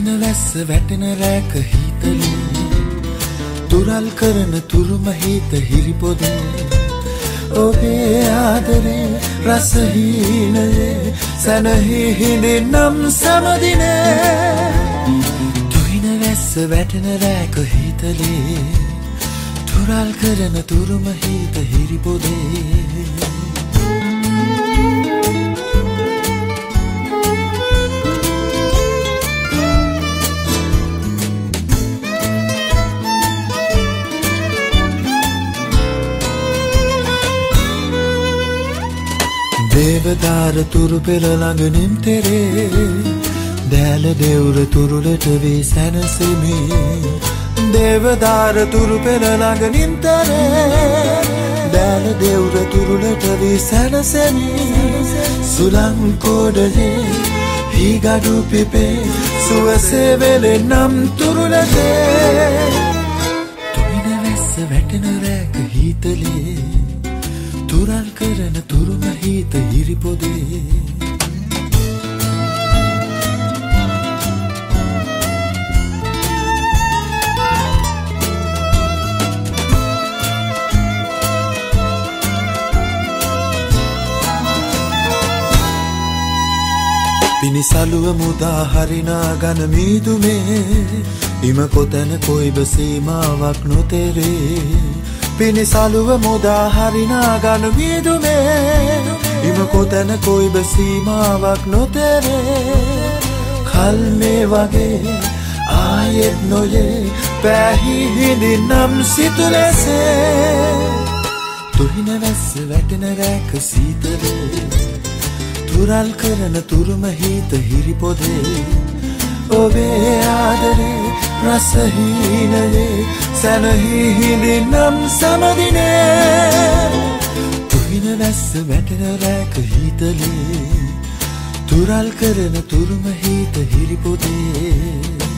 තුහින වැස්ස වැටෙන රෑක හිතලේ තුරල් කරන තුරුම හිත හිරිපොදේ ඔබේ ආදරේ රසහීනයේ සැනහි හිඳින්නම් සමදිනේ. තුහින වැස්ස වැටෙන රෑක හිතලේ තුරල් කරන තුරුම හිත හිරිපොදේ දේවදාර තුරු පෙළ ළඟ නිම්තරේ දෑල දෙවුර තුරුලට වී සැනසෙමි. දේවදාර තුරු පෙළ ළඟ නිම්තරේ දෑල දෙවුර තුරුලට වී සැනසෙමි. සුලංකෝඩයේ හිගඩු පිපේ සුවසේ වෙලෙ නම් තුරුලටේ. තුමින වැස්ස වැටෙන රෑක හිතලේ තුරල් කරන තුරුම හිත හිරිපොදේ. පිනිසලුව මුදා හරිනා ගන මීදුමේ ඉම කොතැන කොයිබ සීමාවක් නොතෙරේ. පිණිසලුව මුදා හරිනා ගනු විදුමේ ඉම කොතැන කොයිබ සීමාවක් නොතෙරේ. කල් මේ වගේ ආයෙත් නොයේ පැහිහිදි නම් සිතුලෙසේ තුහින වැස්ස වැටෙන රෑක සීතරේ තුරල් කරන තුරුම හිත හිරිපොදේ. ඔබේ ආදරේ රසහීනයේ සැනහි හිඳින්නම් සමදිනේ. තුහින වැස්ස වැටෙන රෑක හිතලේ තුරල් කරන තුරුම හිත හිරිපොදේ